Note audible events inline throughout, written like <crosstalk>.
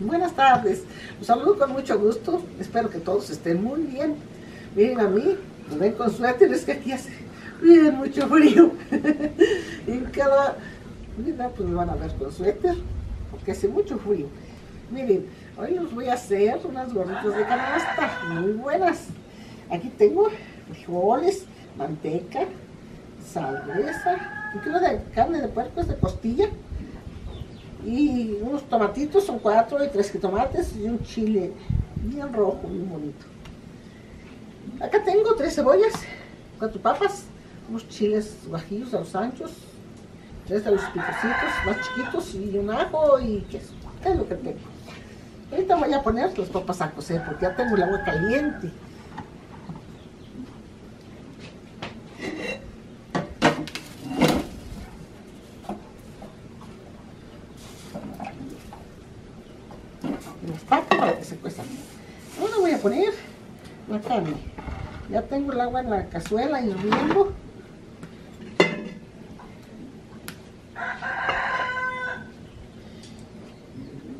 Buenas tardes. Los saludo con mucho gusto. Espero que todos estén muy bien. Miren a mí, me ven con suéteres que aquí hace mucho frío. <laughs> y cada... Mira, pues me van a ver con suéter porque hace mucho frío. Miren, hoy les voy a hacer unas gorditas de canasta muy buenas. Aquí tengo frijoles, manteca, sal gruesa, un de carne de puerco, es de costilla, y unos tomatitos, son cuatro y tres tomates y un chile bien rojo, muy bonito. Acá tengo tres cebollas, cuatro papas, unos chiles guajillos a los anchos, tres de los picositos más chiquitos y un ajo y queso. es lo que tengo? Ahorita voy a poner las papas a cocer porque ya tengo el agua caliente. para que se cuezan. Ahora voy a poner la carne. Ya tengo el agua en la cazuela hirviendo.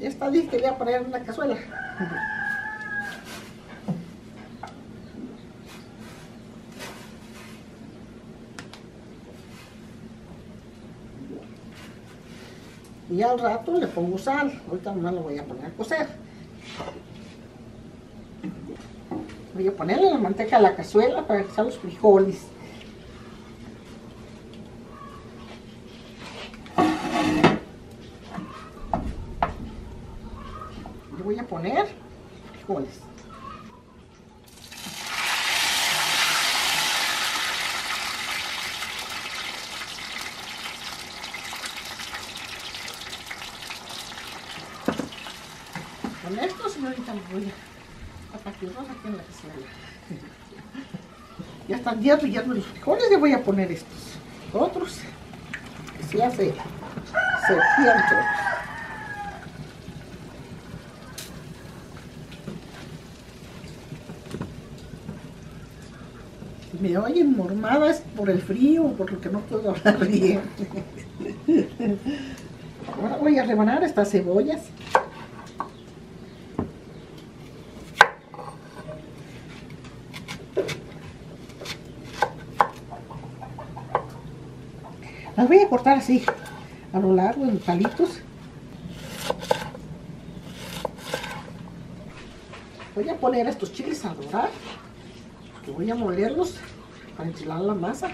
Ya está lista, voy a poner en la cazuela. Y al rato le pongo sal. Ahorita no lo voy a poner a cocer. Voy a ponerle la manteca a la cazuela para que los frijoles. Le voy a poner frijoles. Con esto, señorita, voy a partirlos aquí en la cazuela. <laughs> Ya están ya hirviendo los frijoles, le voy a poner estos. Otros, se hace, se otros. me oyen mormadas por el frío, por lo que no puedo hablar bien. <laughs> Ahora voy a rebanar estas cebollas. Las voy a cortar así, a lo largo en palitos. Voy a poner estos chiles a dorar, que voy a molerlos para enchilar la masa.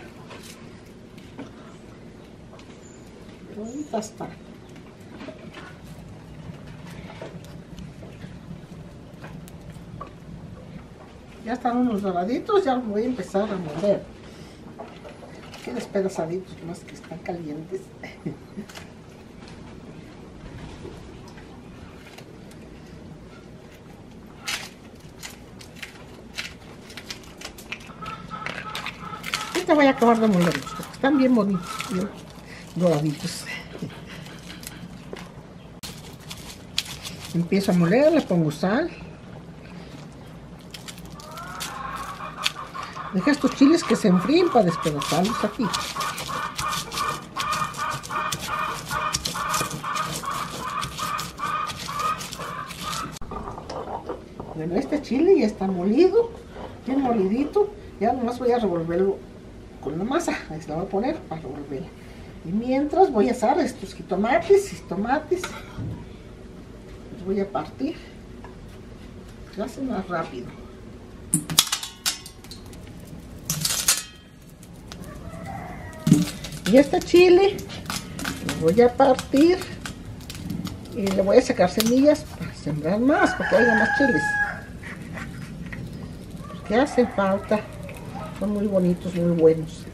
Ahorita está. Ya están unos doraditos, ya los voy a empezar a moler. Qué despedazaditos, más que están calientes. Ahorita voy a acabar de porque están bien bonitos, bien doraditos. Empiezo a moler, le pongo sal. Deja estos chiles que se enfríen para despedazarlos aquí. Bueno, este chile ya está molido, bien molidito. Ya nomás voy a revolverlo con la masa. Ahí se la voy a poner para revolverla. Y mientras voy a asar estos jitomates y tomates. Los voy a partir. Se hace más rápido. Y este chile voy a partir y le voy a sacar semillas para sembrar más, porque haya más chiles. Que hacen falta, son muy bonitos, muy buenos.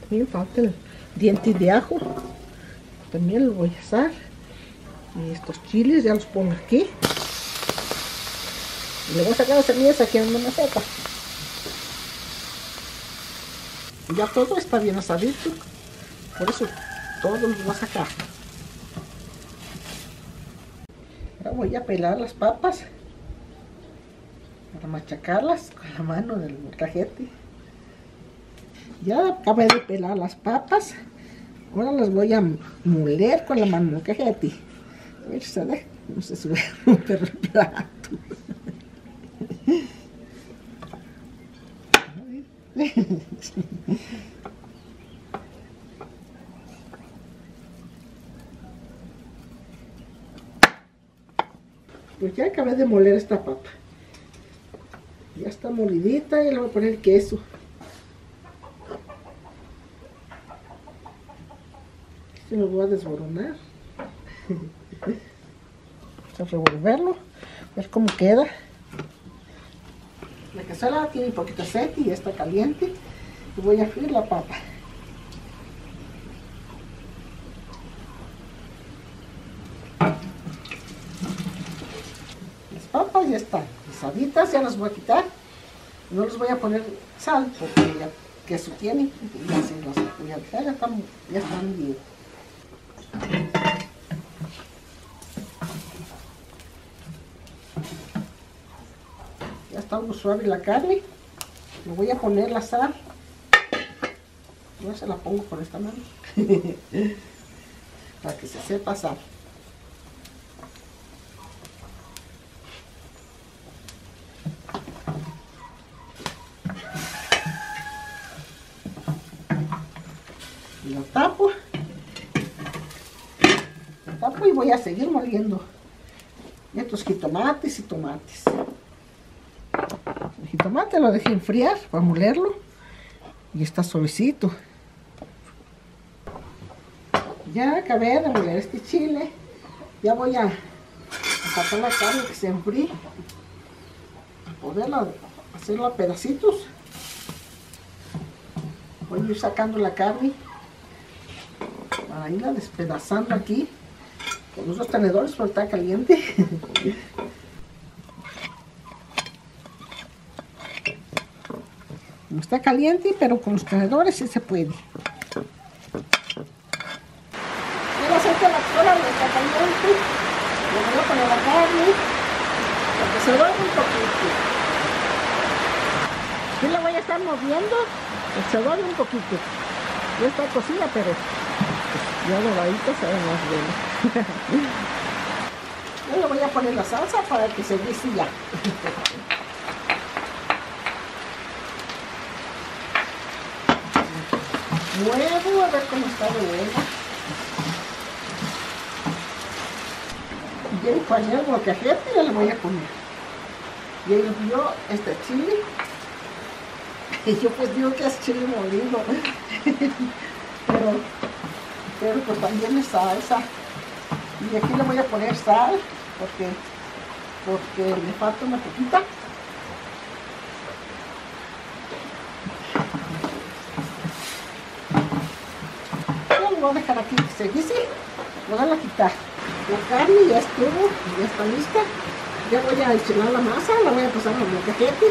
También falta el diente de ajo, también lo voy a asar. Y estos chiles ya los pongo aquí. Y le voy a sacar las semillas aquí en una maceta. Ya todo está bien asadito. Por eso todo lo voy a sacar. Ahora voy a pelar las papas. Para machacarlas con la mano del cajete. Ya acabé de pelar las papas. Ahora las voy a moler con la mano cajete. Mira, se ve, no se sube <laughs> a el plato. <laughs> Pues ya acabé de moler esta papa. Ya está molidita y le voy a poner queso. Se lo voy a desboronar. Vamos <laughs> a revolverlo, ver cómo queda. La cazuela tiene un poquito de aceite y está caliente. Y voy a freír la papa. Las papas ya están guisaditas, ya las voy a quitar. No les voy a poner sal porque ya queso tiene. Y las voy a dejar, ya están, ya están bien. Algo suave la carne. Le voy a poner la sal. Se la pongo con esta mano. <laughs> Para que se sepa sal. Lo tapo. Lo tapo y voy a seguir moliendo estos jitomates y tomates. El jitomate lo dejé enfriar para molerlo y está suavecito. Ya acabé de moler este chile. Ya voy a, a sacar la carne que se enfríe. Poderla hacerlo a pedacitos. Voy a ir sacando la carne para irla despedazando aquí con los dos tenedores porque está caliente. <laughs> está caliente, pero con los tenedores sí se puede. El aceite de la cola está caliente. Le voy a poner la carne para que se vuelva un poquito. Sí la voy a estar moviendo, que se vuelve un poquito. Ya está cocida, pero pues, ya doradita se ve más bueno. <laughs> Yo le voy a poner la salsa para que se guise ya. <laughs> Muevo a ver cómo está de buena. Y el pañal molcajete ya le voy a poner. Y él vio este chile. <laughs> Y yo pues digo que es chile molido. <laughs> pero, pero pues también es salsa. Y aquí le voy a poner sal porque, porque le falta una poquita. Voy a dejar aquí que se guise. Voy a quitar. La carne ya estuvo, ya está lista. Ya voy a enchilar la masa, la voy a pasar al molcajete.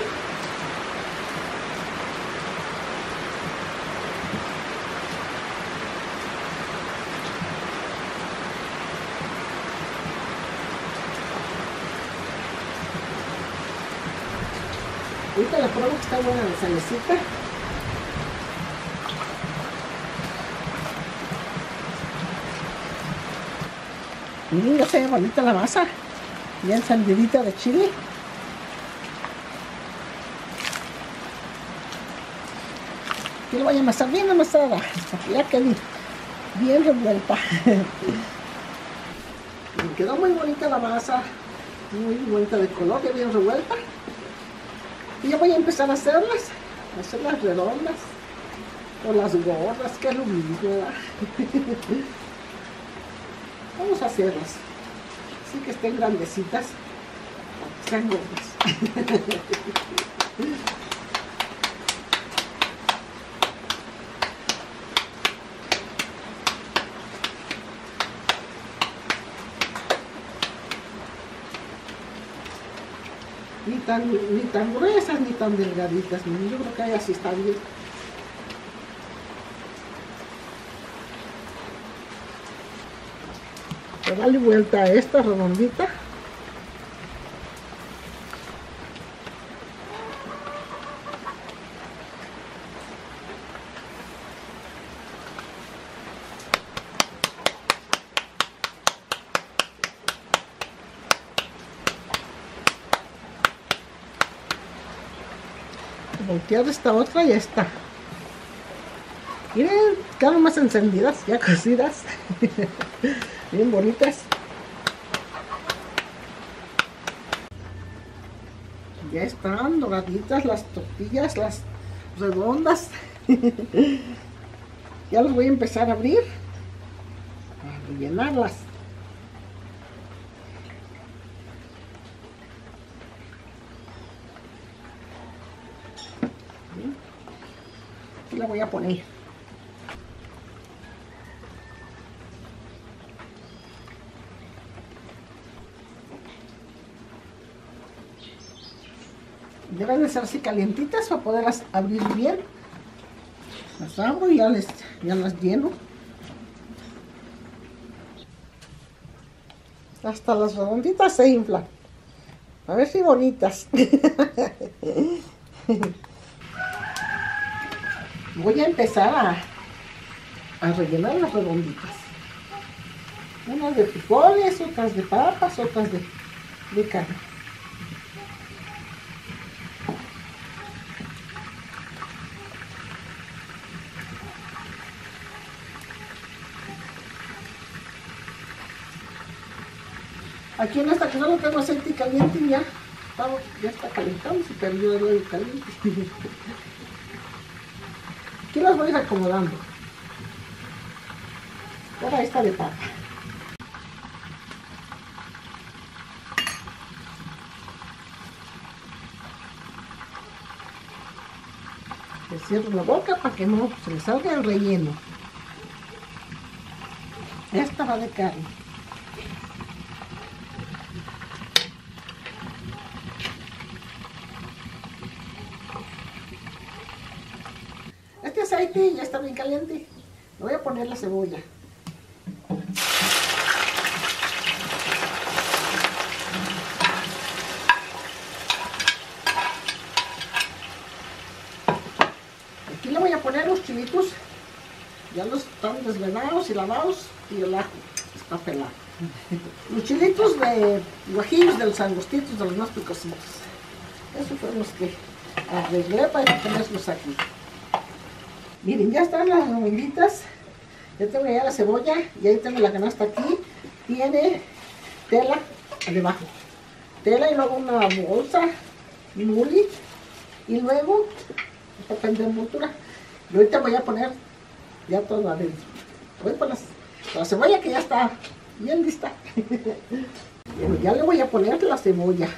Ahorita la pruebo que está buena la salecita. Miren, ya se bonita la masa. Bien sandidita de chile. Aquí lo voy a amasar bien amasada. Que ya quede bien revuelta. Me quedó muy bonita la masa. Muy bonita de color, ya bien revuelta. Y ya voy a empezar a hacerlas, hacerlas redondas o las gordas, que es. Vamos a hacerlas, así que estén grandecitas, sean gordas. Ni tan, ni tan gruesas ni tan delgaditas, yo creo que ahí así está bien. Voy a vuelta a esta redondita. voltear esta otra y esta. Miren, quedan más encendidas, ya cocidas. <laughs> Bien bonitas. Ya están doraditas las tortillas, las redondas. <laughs> ya las voy a empezar a abrir. A rellenarlas. Aquí la voy a poner. Deben de así calientitas para poderlas abrir bien. Las abro y ya, les, ya las lleno. Hasta las redonditas se inflan. A ver si bonitas. <laughs> Voy a empezar a, rellenar las redonditas. Unas de frijoles, otras de papas, otras de carne. Aquí en esta cosa no tengo aceite caliente y ya, ya está calentando, pero yo lo caliente. <laughs> Aquí las voy a ir acomodando. Ahora esta de papa. Le cierro la boca para que no se le salga el relleno. Esta va de carne. Este aceite ya está bien caliente. Le voy a poner la cebolla. Aquí le voy a poner los chilitos. Ya los están desvenados y lavados y el ajo está pelado. Los chilitos de guajillos de los angostitos, de los más picositos. Esos fueron que arreglé para ponerlos aquí. Miren, ya están las redonditas. Ya tengo ya la cebolla y ahí tengo la canasta aquí. Tiene tela debajo. Tela y luego una bolsa, muli y luego papel de envoltura. Y ahorita voy a poner ya todo adentro. Voy por las, la cebolla que ya está bien lista. <laughs> ya le voy a poner la cebolla.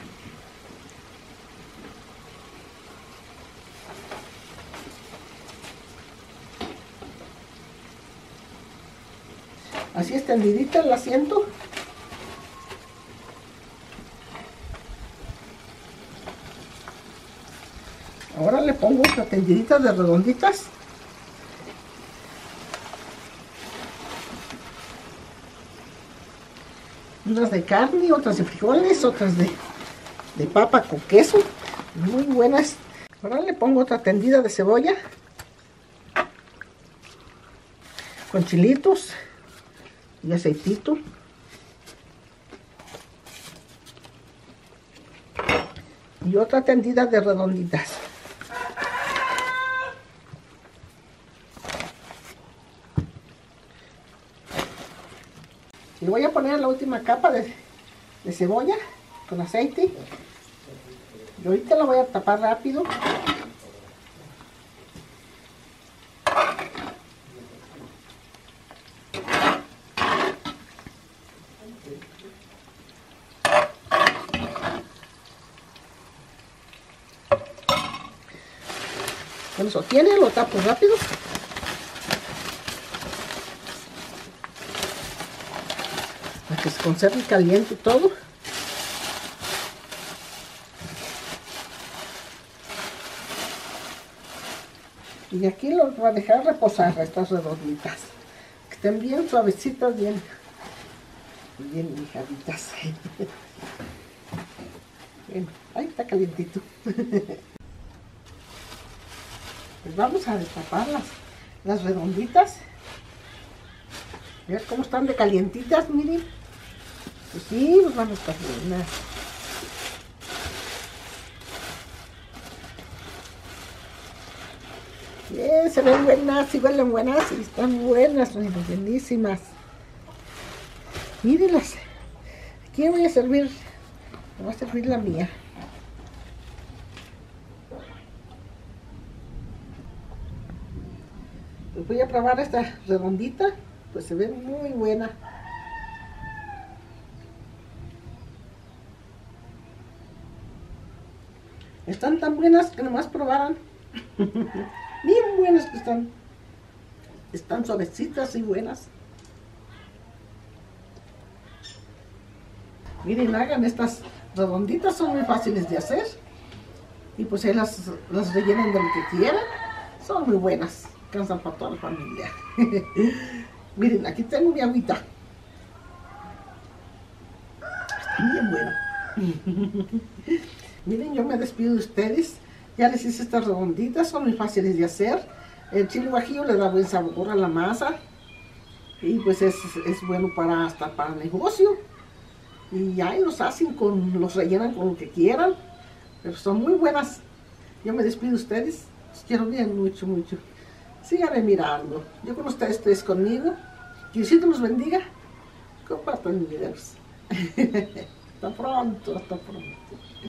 Así extendidita la siento. Ahora le pongo otra tendidita de redonditas. Unas de carne, otras de frijoles, otras de, de papa con queso. Muy buenas. Ahora le pongo otra tendida de cebolla. Con chilitos y aceitito. Y otra tendida de redonditas. Y voy a poner la última capa de, de cebolla con aceite. Y ahorita la voy a tapar rápido. Tiene, lo tapo rápido. Para que se conserve caliente todo. Y aquí los voy a dejar reposar estas redonditas. Que estén bien suavecitas, bien, bien lijaditas. <laughs> Bien, ahí está calientito. <laughs> Pues vamos a destapar las, redonditas. ¿Ves cómo están de calientitas? Miren. Pues sí, pues van a estar buenas. Bien, se ven buenas y huelen buenas y están buenas, buenísimas. Mírenlas. Aquí voy a servir, voy a servir la mía. Voy a probar esta redondita, pues se ve muy buena. Están tan buenas que nomás probaran. <laughs> Bien buenas que están. Están suavecitas y buenas. Miren, hagan estas redonditas, son muy fáciles de hacer. Y pues ahí las, las rellenan de lo que quieran. Son muy buenas. Cansan para toda la familia. <laughs> Miren, aquí tengo mi agüita. Está bien buena. <laughs> Miren, yo me despido de ustedes. Ya les hice estas redonditas, son muy fáciles de hacer. El chile guajillo le da buen sabor a la masa. Y pues es, es bueno para hasta para negocio. Y ahí los hacen con, los rellenan con lo que quieran. Pero son muy buenas. Yo me despido de ustedes. Los quiero bien mucho, mucho. Síganme mirando. Yo con ustedes estoy conmigo. Diosito los bendiga. Compartan mis videos. hasta pronto, hasta pronto.